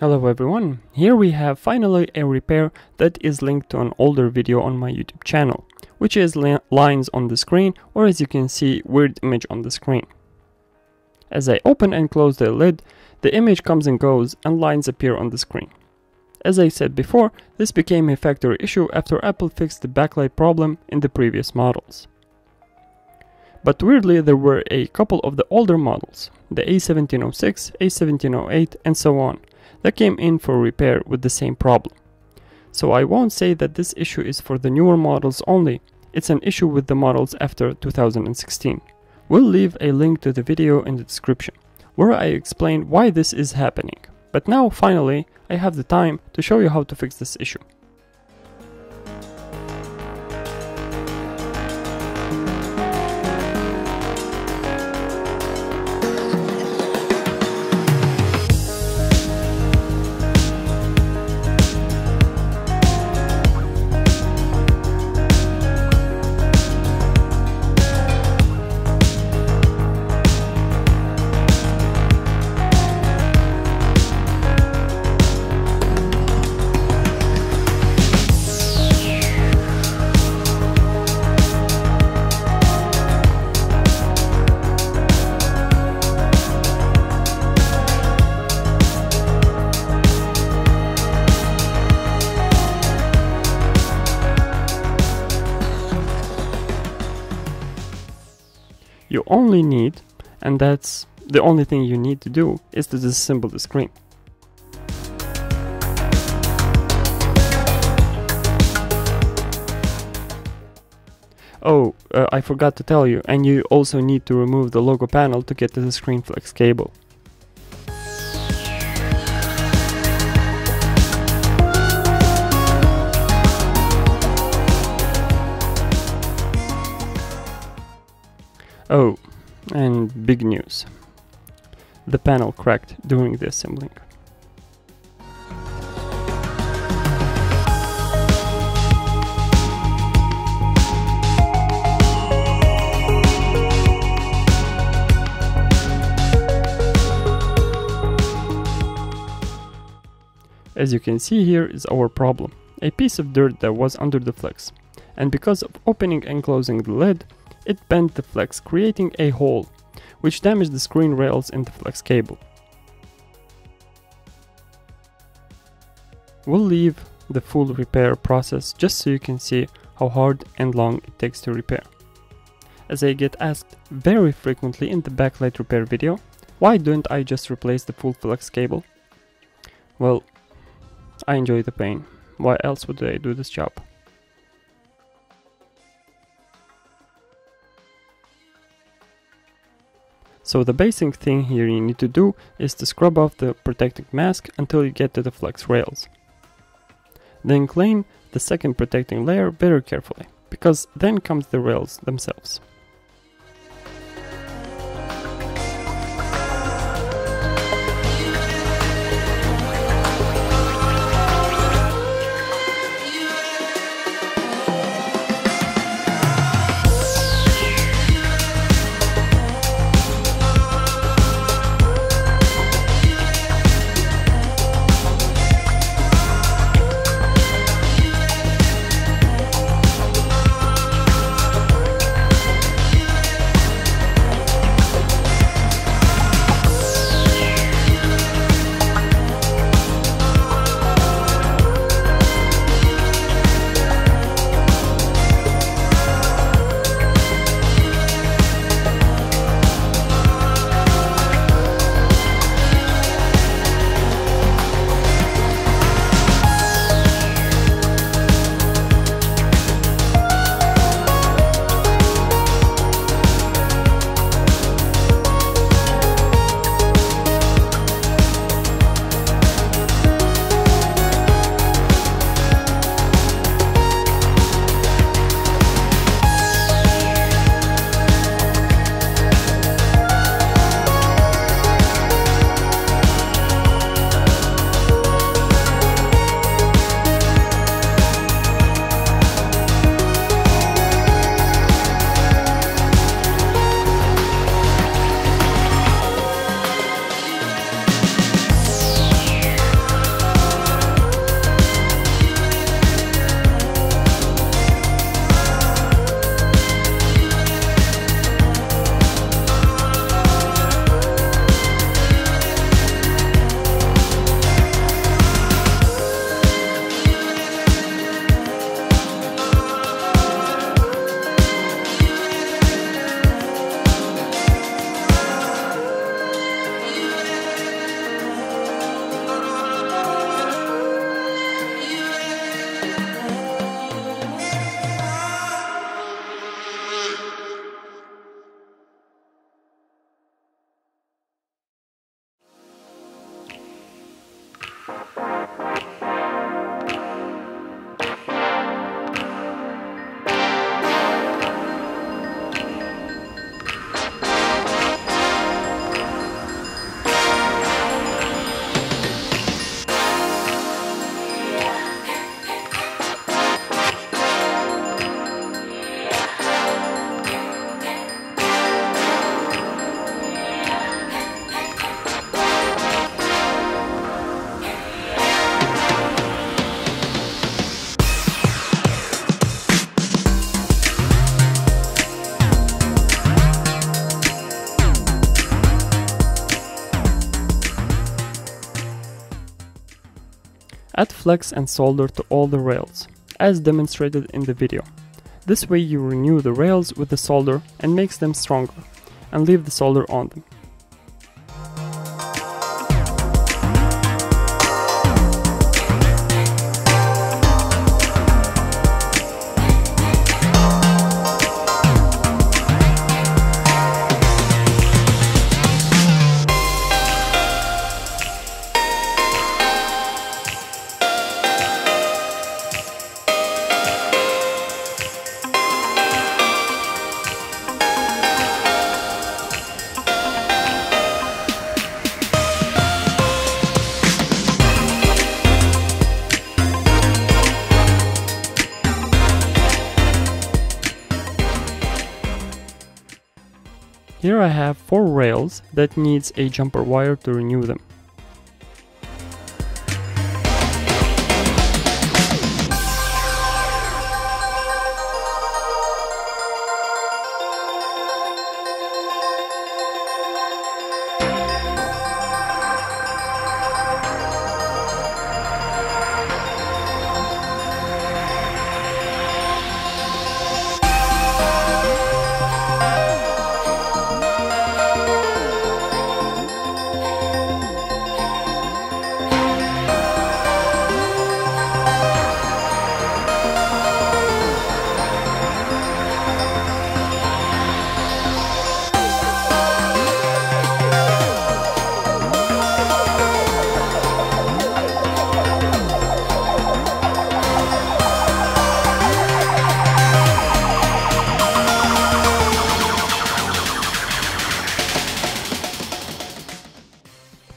Hello everyone, here we have finally a repair that is linked to an older video on my YouTube channel, which is li lines on the screen or as you can see weird image on the screen. As I open and close the lid, the image comes and goes and lines appear on the screen. As I said before, this became a factory issue after Apple fixed the backlight problem in the previous models. But weirdly there were a couple of the older models, the A1706, A1708 and so on, that came in for repair with the same problem. So I won't say that this issue is for the newer models only, it's an issue with the models after 2016. We'll leave a link to the video in the description, where I explain why this is happening. But now, finally, I have the time to show you how to fix this issue. You only need, and that's the only thing you need to do, is to disassemble the screen. Oh, uh, I forgot to tell you, and you also need to remove the logo panel to get to the ScreenFlex cable. Oh, and big news. The panel cracked during the assembling. As you can see here is our problem, a piece of dirt that was under the flex, and because of opening and closing the lid, it bent the flex creating a hole, which damaged the screen rails and the flex cable. We'll leave the full repair process just so you can see how hard and long it takes to repair. As I get asked very frequently in the backlight repair video, why don't I just replace the full flex cable? Well, I enjoy the pain. Why else would I do this job? So the basic thing here you need to do is to scrub off the protecting mask until you get to the flex rails. Then clean the second protecting layer very carefully, because then comes the rails themselves. Add flex and solder to all the rails, as demonstrated in the video. This way you renew the rails with the solder and makes them stronger, and leave the solder on them. Here I have 4 rails that needs a jumper wire to renew them.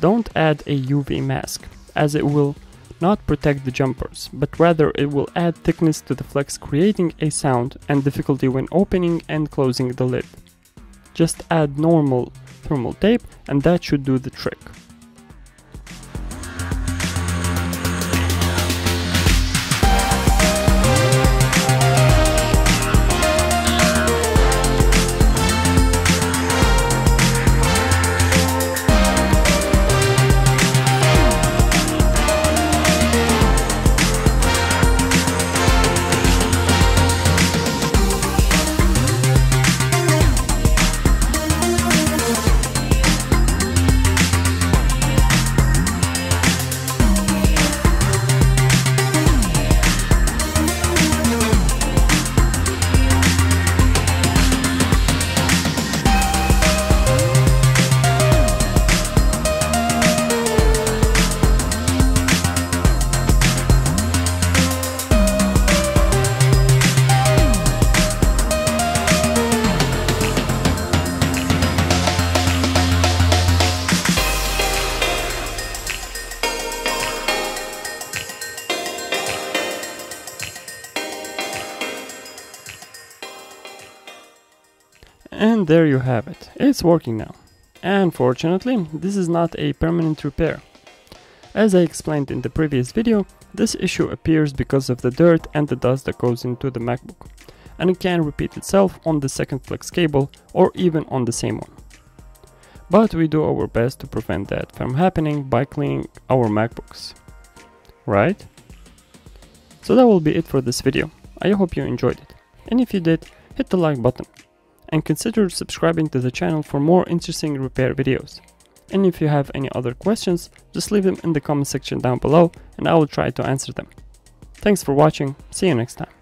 Don't add a UV mask, as it will not protect the jumpers, but rather it will add thickness to the flex creating a sound and difficulty when opening and closing the lid. Just add normal thermal tape and that should do the trick. And there you have it, it's working now. Unfortunately, this is not a permanent repair. As I explained in the previous video, this issue appears because of the dirt and the dust that goes into the MacBook, and it can repeat itself on the second flex cable or even on the same one. But we do our best to prevent that from happening by cleaning our MacBooks. Right? So that will be it for this video. I hope you enjoyed it. And if you did, hit the like button and consider subscribing to the channel for more interesting repair videos. And if you have any other questions, just leave them in the comment section down below and I will try to answer them. Thanks for watching, see you next time.